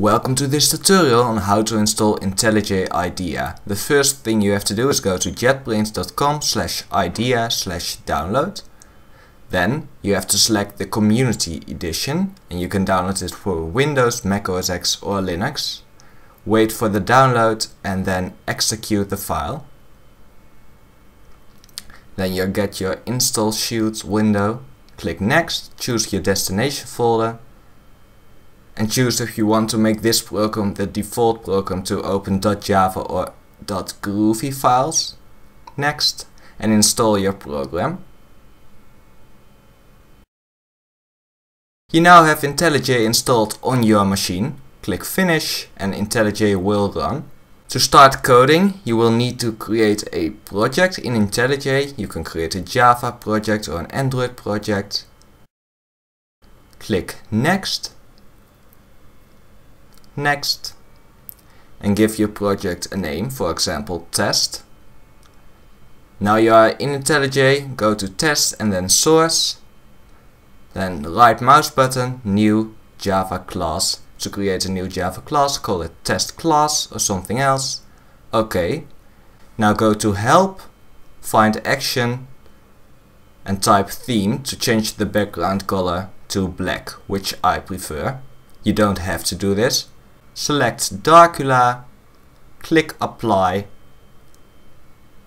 Welcome to this tutorial on how to install IntelliJ IDEA. The first thing you have to do is go to jetbrains.com slash IDEA slash download. Then you have to select the community edition and you can download it for Windows, Mac OS X or Linux. Wait for the download and then execute the file. Then you get your install shoots window. Click next, choose your destination folder and choose if you want to make this program the default program to open .java or .groovy files. Next, and install your program. You now have IntelliJ installed on your machine. Click Finish and IntelliJ will run. To start coding, you will need to create a project in IntelliJ. You can create a Java project or an Android project. Click Next Next. And give your project a name, for example test. Now you are in IntelliJ, go to test and then source. Then right mouse button, new Java class. To create a new Java class, call it test class or something else. OK. Now go to help, find action and type theme to change the background color to black, which I prefer. You don't have to do this select Darcula, click apply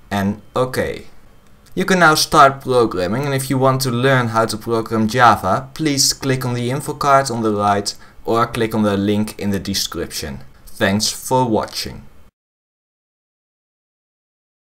and OK. You can now start programming and if you want to learn how to program Java, please click on the info card on the right or click on the link in the description. Thanks for watching.